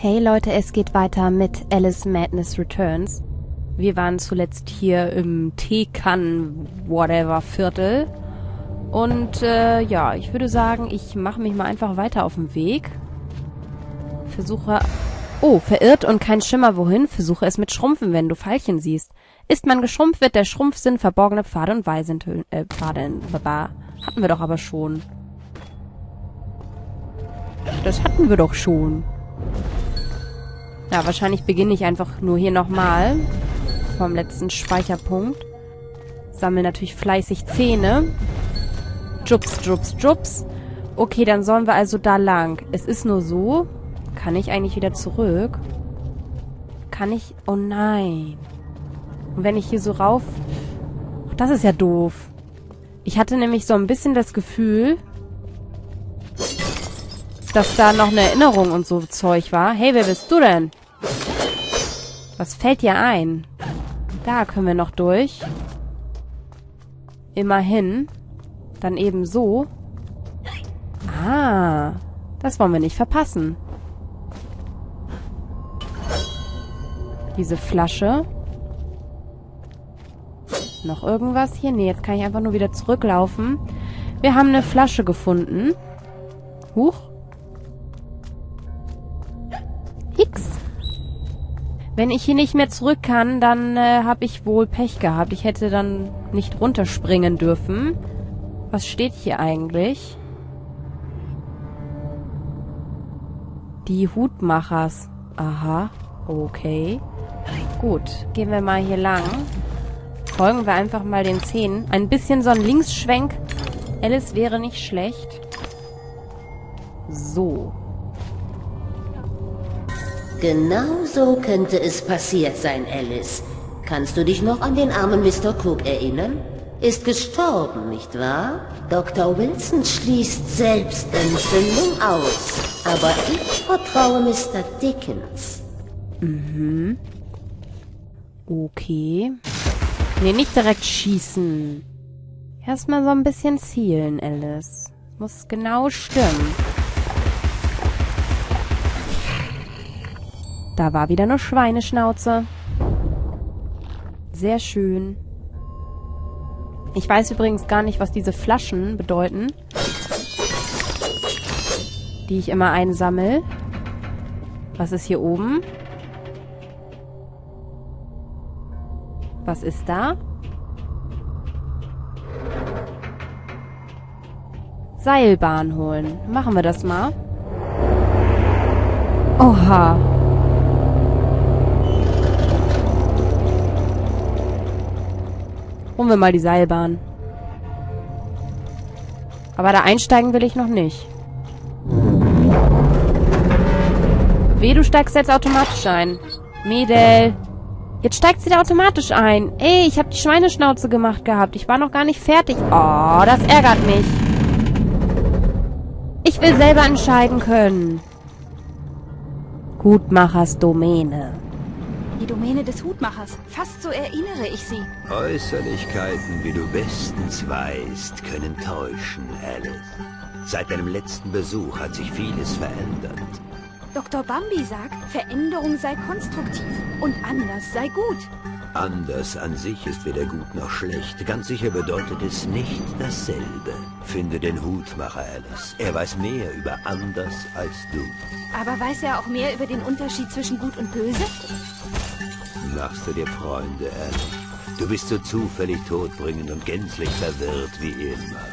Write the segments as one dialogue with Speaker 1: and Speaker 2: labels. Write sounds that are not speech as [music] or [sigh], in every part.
Speaker 1: Hey Leute, es geht weiter mit Alice Madness Returns. Wir waren zuletzt hier im Teekann-Whatever-Viertel. Und äh, ja, ich würde sagen, ich mache mich mal einfach weiter auf den Weg. Versuche... Oh, verirrt und kein Schimmer wohin. Versuche es mit Schrumpfen, wenn du Pfeilchen siehst. Ist man geschrumpft, wird der Schrumpfsinn verborgene Pfade und Weise. Äh, Pfade... Hatten wir doch aber schon. Das hatten wir doch schon. Ja, wahrscheinlich beginne ich einfach nur hier nochmal. Vom letzten Speicherpunkt. Sammle natürlich fleißig Zähne. Jups, jups, jups. Okay, dann sollen wir also da lang. Es ist nur so. Kann ich eigentlich wieder zurück? Kann ich... Oh nein. Und wenn ich hier so rauf... Ach, das ist ja doof. Ich hatte nämlich so ein bisschen das Gefühl, dass da noch eine Erinnerung und so Zeug war. Hey, wer bist du denn? Was fällt dir ein? Da können wir noch durch. Immerhin. Dann eben so. Ah, das wollen wir nicht verpassen. Diese Flasche. Noch irgendwas hier? Nee, jetzt kann ich einfach nur wieder zurücklaufen. Wir haben eine Flasche gefunden. Huch. Wenn ich hier nicht mehr zurück kann, dann äh, habe ich wohl Pech gehabt. Ich hätte dann nicht runterspringen dürfen. Was steht hier eigentlich? Die Hutmachers. Aha, okay. Gut, gehen wir mal hier lang. Folgen wir einfach mal den Zähnen. Ein bisschen so ein Linksschwenk. Alice wäre nicht schlecht. So.
Speaker 2: Genau so könnte es passiert sein, Alice. Kannst du dich noch an den armen Mr. Cook erinnern? Ist gestorben, nicht wahr? Dr. Wilson schließt Selbstentzündung aus. Aber ich vertraue Mr. Dickens.
Speaker 1: Mhm. Okay. Nee, nicht direkt schießen. Erstmal so ein bisschen zielen, Alice. Muss genau stimmen. Da war wieder eine Schweineschnauze. Sehr schön. Ich weiß übrigens gar nicht, was diese Flaschen bedeuten. Die ich immer einsammel. Was ist hier oben? Was ist da? Seilbahn holen. Machen wir das mal. Oha. Holen wir mal die Seilbahn. Aber da einsteigen will ich noch nicht. Weh, du steigst jetzt automatisch ein. Mädel. Jetzt steigt sie da automatisch ein. Ey, ich habe die Schweineschnauze gemacht gehabt. Ich war noch gar nicht fertig. Oh, das ärgert mich. Ich will selber entscheiden können. Gutmachers Domäne.
Speaker 3: Die Domäne des Hutmachers. Fast so erinnere ich sie.
Speaker 4: Äußerlichkeiten, wie du bestens weißt, können täuschen, Alice. Seit deinem letzten Besuch hat sich vieles verändert.
Speaker 3: Dr. Bambi sagt, Veränderung sei konstruktiv und anders sei gut.
Speaker 4: Anders an sich ist weder gut noch schlecht. Ganz sicher bedeutet es nicht dasselbe. Finde den Hutmacher, Alice. Er weiß mehr über anders als du.
Speaker 3: Aber weiß er auch mehr über den Unterschied zwischen gut und böse?
Speaker 4: Machst du dir Freunde, Alice? Du bist so zufällig todbringend und gänzlich verwirrt wie immer.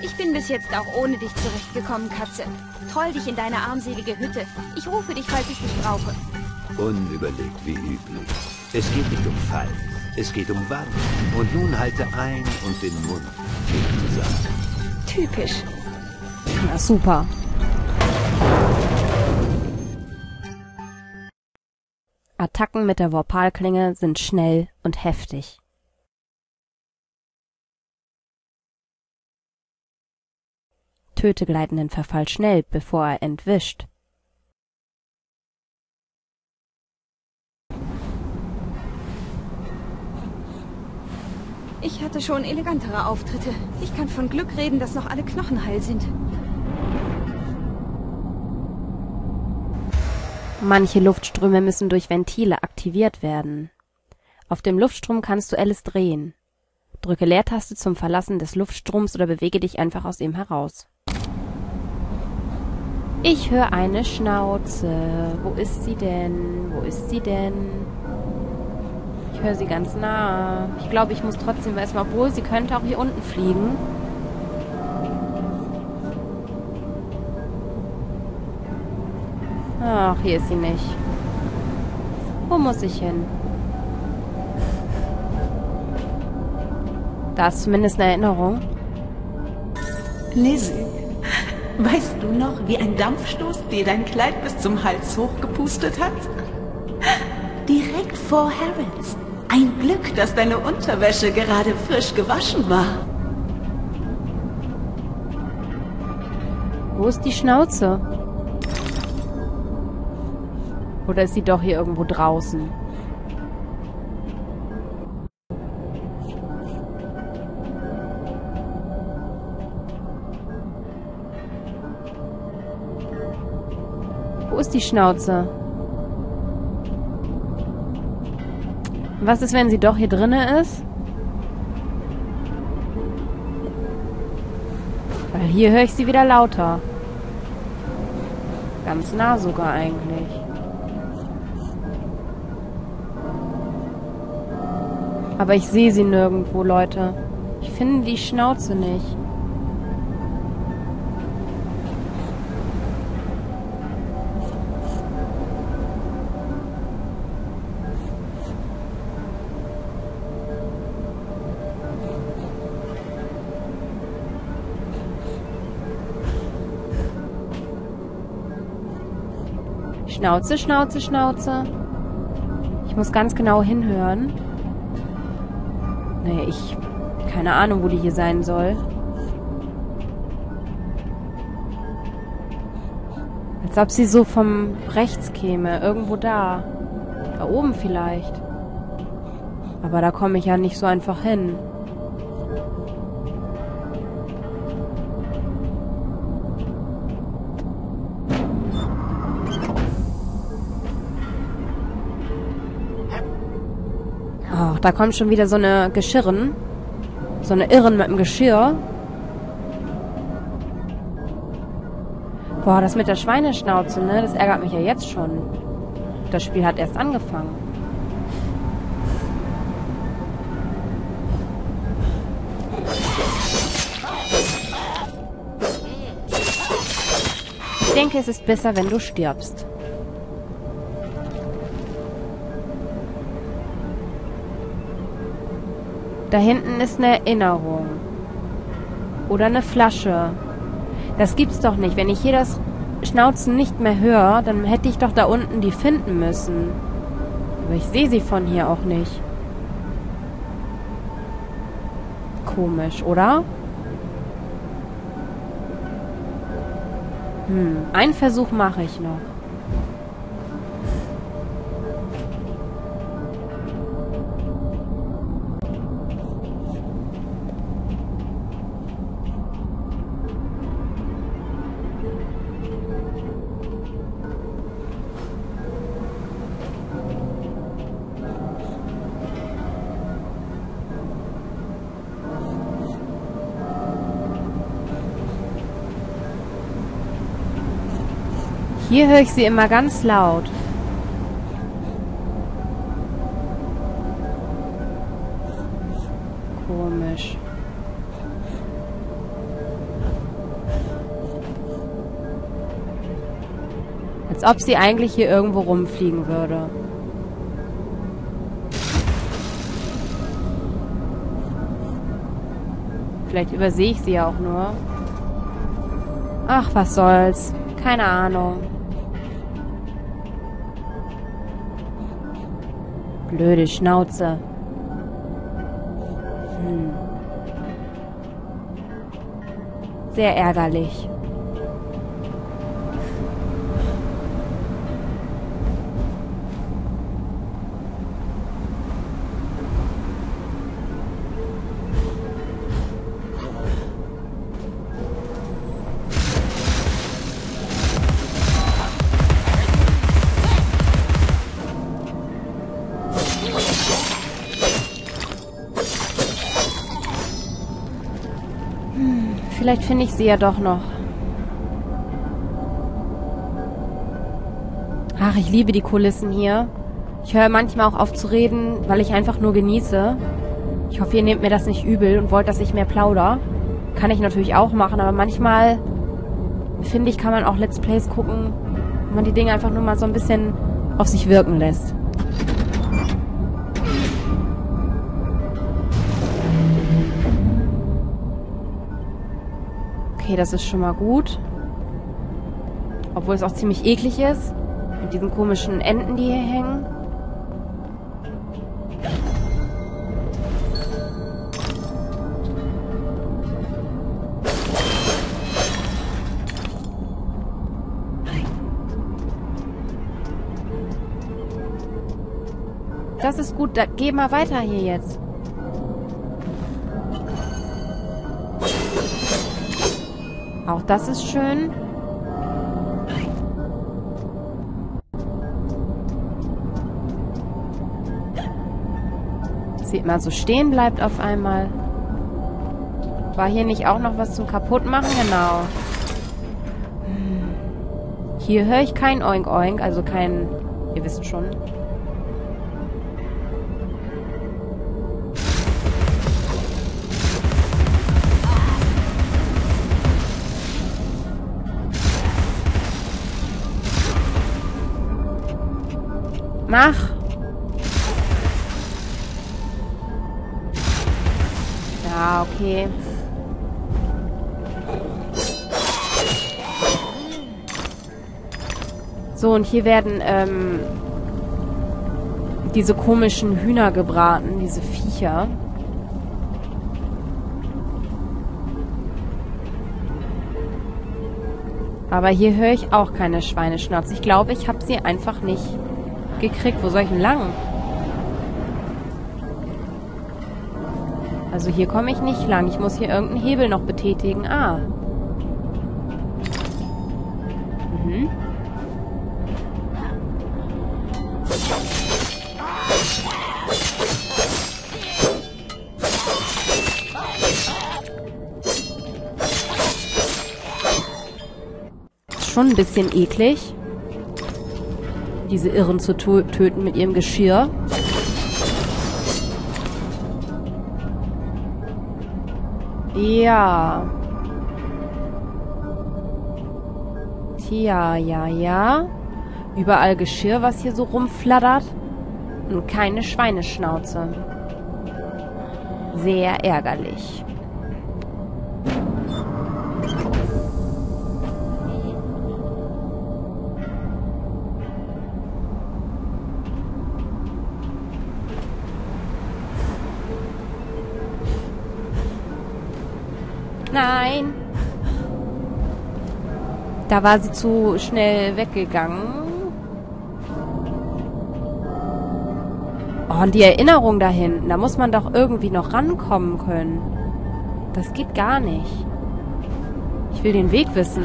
Speaker 3: Ich bin bis jetzt auch ohne dich zurechtgekommen, Katze. Troll dich in deine armselige Hütte. Ich rufe dich, falls ich dich brauche.
Speaker 4: Unüberlegt wie üblich. Es geht nicht um Fall, es geht um Wann. Und nun halte ein und den Mund zusammen.
Speaker 3: Typisch.
Speaker 1: Na super. Attacken mit der Vorpalklinge sind schnell und heftig. Töte gleitenden Verfall schnell, bevor er entwischt.
Speaker 3: Ich hatte schon elegantere Auftritte. Ich kann von Glück reden, dass noch alle Knochen heil sind.
Speaker 1: Manche Luftströme müssen durch Ventile aktiviert werden. Auf dem Luftstrom kannst du Alice drehen. Drücke Leertaste zum Verlassen des Luftstroms oder bewege dich einfach aus ihm heraus. Ich höre eine Schnauze. Wo ist sie denn? Wo ist sie denn? Ich höre sie ganz nah. Ich glaube, ich muss trotzdem erstmal, obwohl sie könnte auch hier unten fliegen. Ach, hier ist sie nicht. Wo muss ich hin? Da ist zumindest eine Erinnerung.
Speaker 5: Lizzie, weißt du noch, wie ein Dampfstoß dir dein Kleid bis zum Hals hochgepustet hat? Direkt vor Harrods. Ein Glück, dass deine Unterwäsche gerade frisch gewaschen war.
Speaker 1: Wo ist die Schnauze? Oder ist sie doch hier irgendwo draußen? Wo ist die Schnauze? Was ist, wenn sie doch hier drinne ist? Weil hier höre ich sie wieder lauter. Ganz nah sogar eigentlich. Aber ich sehe sie nirgendwo, Leute. Ich finde die Schnauze nicht. Schnauze, Schnauze, Schnauze. Ich muss ganz genau hinhören. Nee, ich... Keine Ahnung, wo die hier sein soll. Als ob sie so vom rechts käme. Irgendwo da. Da oben vielleicht. Aber da komme ich ja nicht so einfach hin. Da kommt schon wieder so eine Geschirren. So eine Irren mit dem Geschirr. Boah, das mit der Schweineschnauze, ne? Das ärgert mich ja jetzt schon. Das Spiel hat erst angefangen. Ich denke, es ist besser, wenn du stirbst. Da hinten ist eine Erinnerung. Oder eine Flasche. Das gibt's doch nicht. Wenn ich hier das Schnauzen nicht mehr höre, dann hätte ich doch da unten die finden müssen. Aber ich sehe sie von hier auch nicht. Komisch, oder? Hm, einen Versuch mache ich noch. Hier höre ich sie immer ganz laut. Komisch. Als ob sie eigentlich hier irgendwo rumfliegen würde. Vielleicht übersehe ich sie ja auch nur. Ach, was soll's. Keine Ahnung. Blöde Schnauze. Hm. Sehr ärgerlich. Vielleicht finde ich sie ja doch noch. Ach, ich liebe die Kulissen hier. Ich höre manchmal auch auf zu reden, weil ich einfach nur genieße. Ich hoffe, ihr nehmt mir das nicht übel und wollt, dass ich mehr plauder. Kann ich natürlich auch machen, aber manchmal finde ich, kann man auch Let's Plays gucken, wenn man die Dinge einfach nur mal so ein bisschen auf sich wirken lässt. Okay, das ist schon mal gut. Obwohl es auch ziemlich eklig ist. Mit diesen komischen Enten, die hier hängen. Das ist gut. Da, geh mal weiter hier jetzt. Auch das ist schön. Sieht man so stehen bleibt auf einmal. War hier nicht auch noch was zum Kaputtmachen? Genau. Hm. Hier höre ich kein Oink Oink, also kein... Ihr wisst schon. Mach! Ja, okay. So, und hier werden ähm, diese komischen Hühner gebraten, diese Viecher. Aber hier höre ich auch keine Schweineschnauze. Ich glaube, ich habe sie einfach nicht gekriegt. Wo soll ich denn lang? Also hier komme ich nicht lang. Ich muss hier irgendeinen Hebel noch betätigen. Ah. Mhm. schon ein bisschen eklig diese Irren zu töten mit ihrem Geschirr. Ja. Tja, ja, ja. Überall Geschirr, was hier so rumflattert. Und keine Schweineschnauze. Sehr ärgerlich. Da war sie zu schnell weggegangen. Oh, und die Erinnerung da hinten. Da muss man doch irgendwie noch rankommen können. Das geht gar nicht. Ich will den Weg wissen.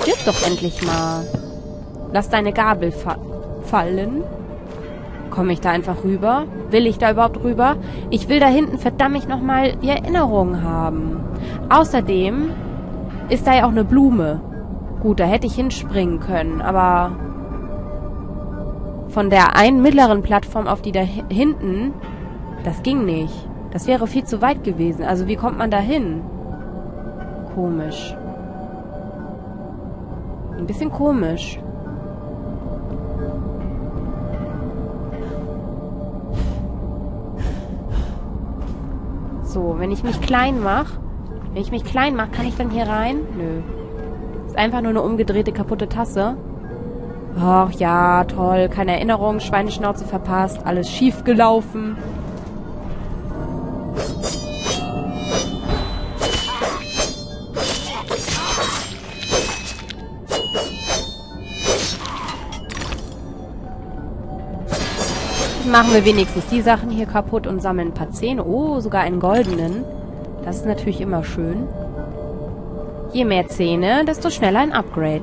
Speaker 1: Stirb doch endlich mal. Lass deine Gabel fa fallen. Komme ich da einfach rüber? Will ich da überhaupt rüber? Ich will da hinten verdammt nochmal die Erinnerung haben. Außerdem ist da ja auch eine Blume. Gut, da hätte ich hinspringen können, aber von der einen mittleren Plattform auf die da hinten, das ging nicht. Das wäre viel zu weit gewesen. Also wie kommt man da hin? Komisch. Ein bisschen komisch. So, wenn ich mich klein mache, wenn ich mich klein mache, kann ich dann hier rein? Nö. Ist einfach nur eine umgedrehte, kaputte Tasse. Ach ja, toll. Keine Erinnerung, Schweineschnauze verpasst, alles schief gelaufen. Machen wir wenigstens die Sachen hier kaputt und sammeln ein paar Zähne. Oh, sogar einen goldenen. Das ist natürlich immer schön. Je mehr Zähne, desto schneller ein Upgrade.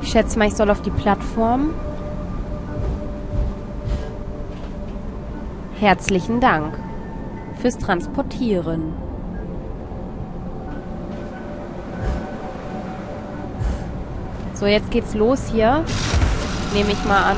Speaker 1: Ich schätze mal, ich soll auf die Plattform. Herzlichen Dank fürs Transportieren. So, jetzt geht's los hier. Nehme ich mal an.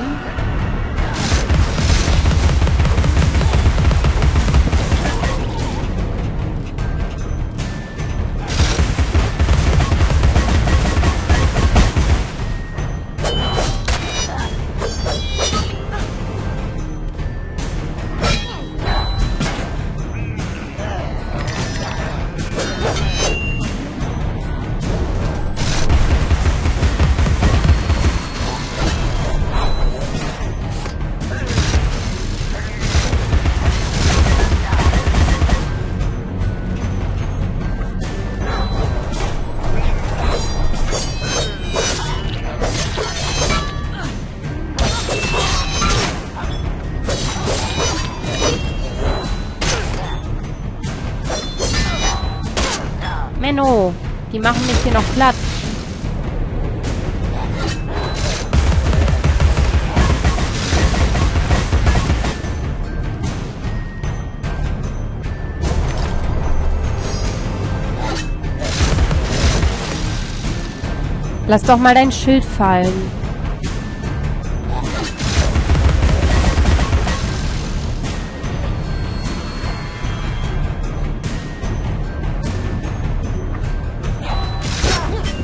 Speaker 1: Machen mich hier noch platt. Lass doch mal dein Schild fallen.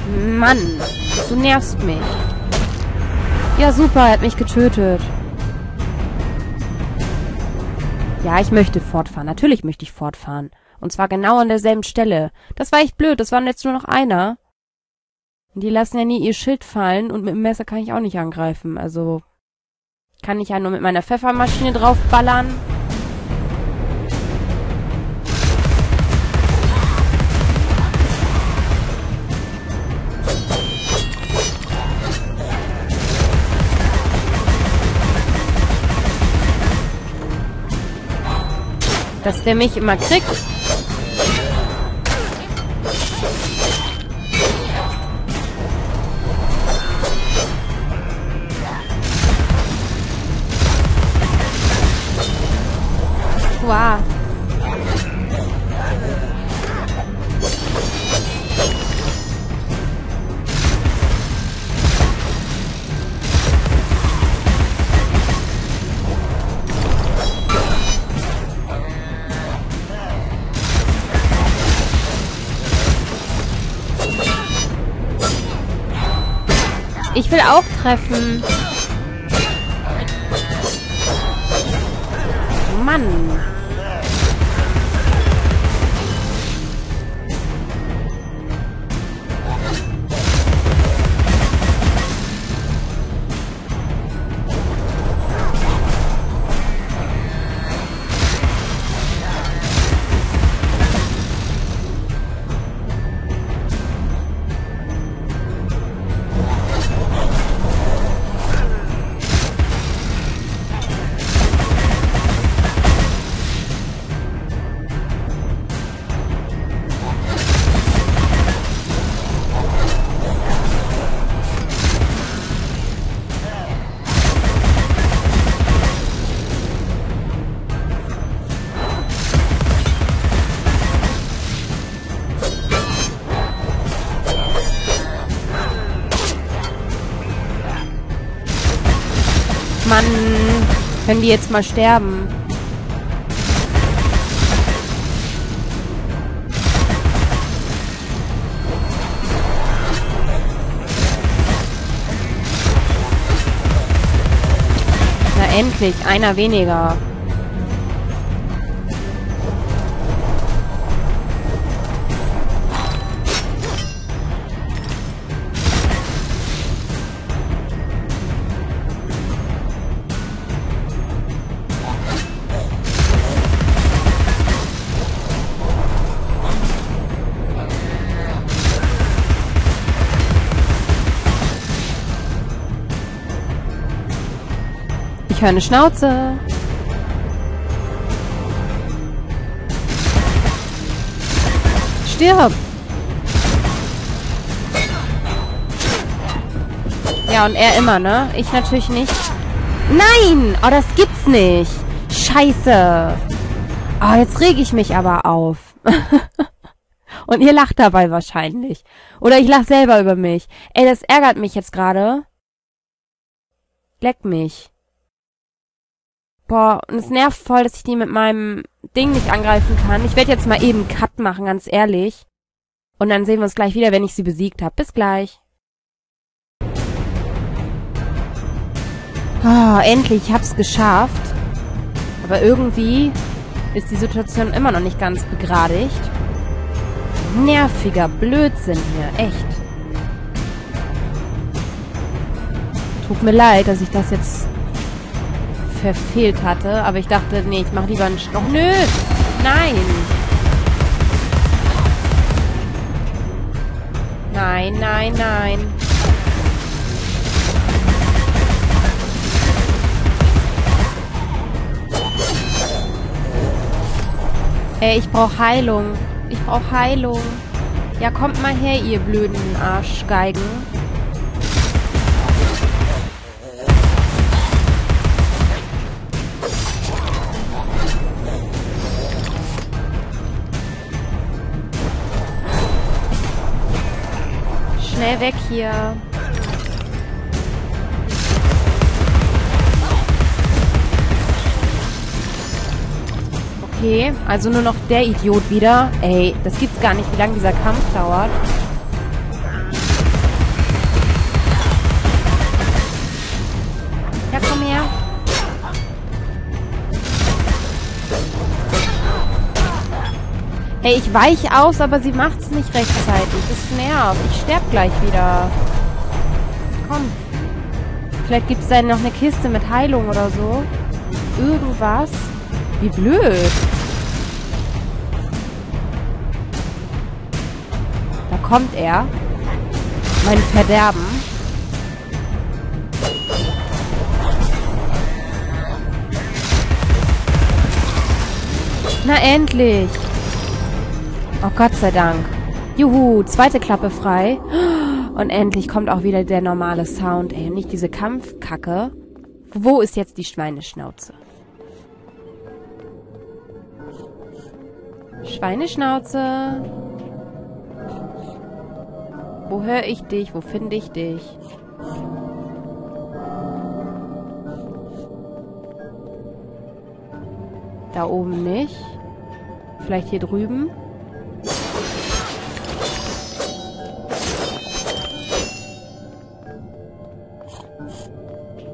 Speaker 1: Mann, du nervst mich. Ja, super, er hat mich getötet. Ja, ich möchte fortfahren. Natürlich möchte ich fortfahren. Und zwar genau an derselben Stelle. Das war echt blöd. Das war jetzt nur noch einer. Die lassen ja nie ihr Schild fallen und mit dem Messer kann ich auch nicht angreifen. Also kann ich ja nur mit meiner Pfeffermaschine draufballern. Dass der mich immer kriegt. Wow. Will auch treffen. Die jetzt mal sterben? Na endlich, einer weniger. Ich höre eine Schnauze. Stirb! Ja, und er immer, ne? Ich natürlich nicht. Nein! Oh, das gibt's nicht. Scheiße. Oh, jetzt reg ich mich aber auf. [laughs] und ihr lacht dabei wahrscheinlich. Oder ich lach selber über mich. Ey, das ärgert mich jetzt gerade. Leck mich. Boah, und es nervt voll, dass ich die mit meinem Ding nicht angreifen kann. Ich werde jetzt mal eben Cut machen, ganz ehrlich. Und dann sehen wir uns gleich wieder, wenn ich sie besiegt habe. Bis gleich. Oh, endlich, ich hab's geschafft. Aber irgendwie ist die Situation immer noch nicht ganz begradigt. Nerviger Blödsinn hier, echt. Tut mir leid, dass ich das jetzt verfehlt hatte, aber ich dachte, nee, ich mach lieber einen Stoch. Nö! Nein! Nein, nein, nein. Ey, ich brauch Heilung. Ich brauch Heilung. Ja, kommt mal her, ihr blöden Arschgeigen. Schnell weg hier. Okay, also nur noch der Idiot wieder. Ey, das gibt's gar nicht, wie lange dieser Kampf dauert. Ey, ich weich aus, aber sie macht's nicht rechtzeitig. Das nervt. Ich sterb gleich wieder. Komm. Vielleicht gibt's da noch eine Kiste mit Heilung oder so. Irgendwas. Wie blöd. Da kommt er. Mein Verderben. Na endlich. Oh Gott sei Dank. Juhu, zweite Klappe frei. Und endlich kommt auch wieder der normale Sound, ey. Nicht diese Kampfkacke. Wo ist jetzt die Schweineschnauze? Schweineschnauze. Wo höre ich dich? Wo finde ich dich? Da oben nicht. Vielleicht hier drüben.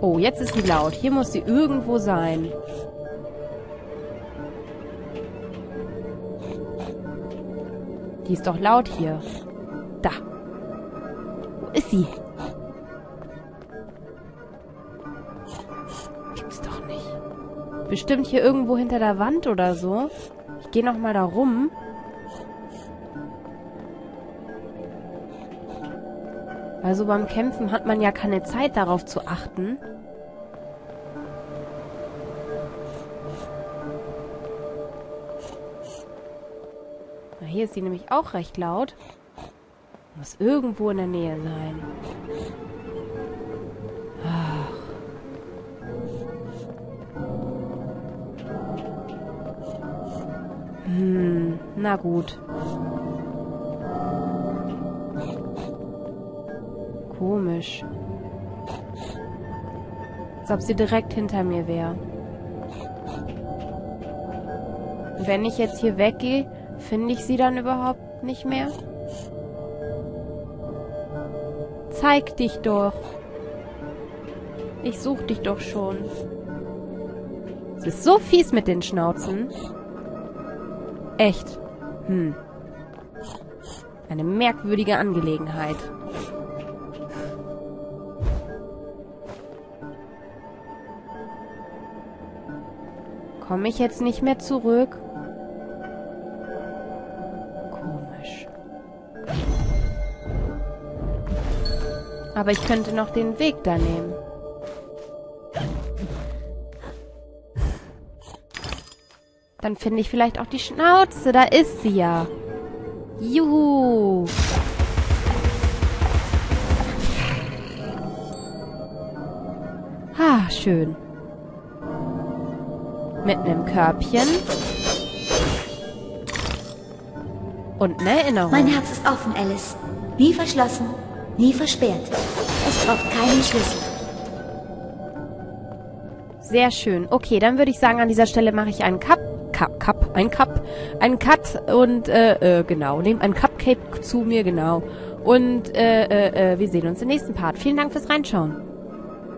Speaker 1: Oh, jetzt ist sie laut. Hier muss sie irgendwo sein. Die ist doch laut hier. Da. Wo ist sie? Gibt's doch nicht. Bestimmt hier irgendwo hinter der Wand oder so. Ich gehe nochmal da rum. Also beim Kämpfen hat man ja keine Zeit darauf zu achten. Hier ist sie nämlich auch recht laut. Muss irgendwo in der Nähe sein. Ach. Hm, na gut. Komisch. Als ob sie direkt hinter mir wäre. Wenn ich jetzt hier weggehe, finde ich sie dann überhaupt nicht mehr? Zeig dich doch. Ich such dich doch schon. Es ist so fies mit den Schnauzen. Echt. Hm. Eine merkwürdige Angelegenheit. Komme ich jetzt nicht mehr zurück? Aber ich könnte noch den Weg da nehmen. Dann finde ich vielleicht auch die Schnauze. Da ist sie ja. Juhu. schön. Mitten im Körbchen. Und eine Erinnerung.
Speaker 5: Mein Herz ist offen, Alice. Nie verschlossen, nie versperrt. Es braucht keinen Schlüssel.
Speaker 1: Sehr schön. Okay, dann würde ich sagen, an dieser Stelle mache ich einen Cup. Cup, Cup, ein Cup, einen Cut und, äh, äh, genau, nehme ein Cupcake zu mir, genau. Und, äh, äh, äh, wir sehen uns im nächsten Part. Vielen Dank fürs Reinschauen.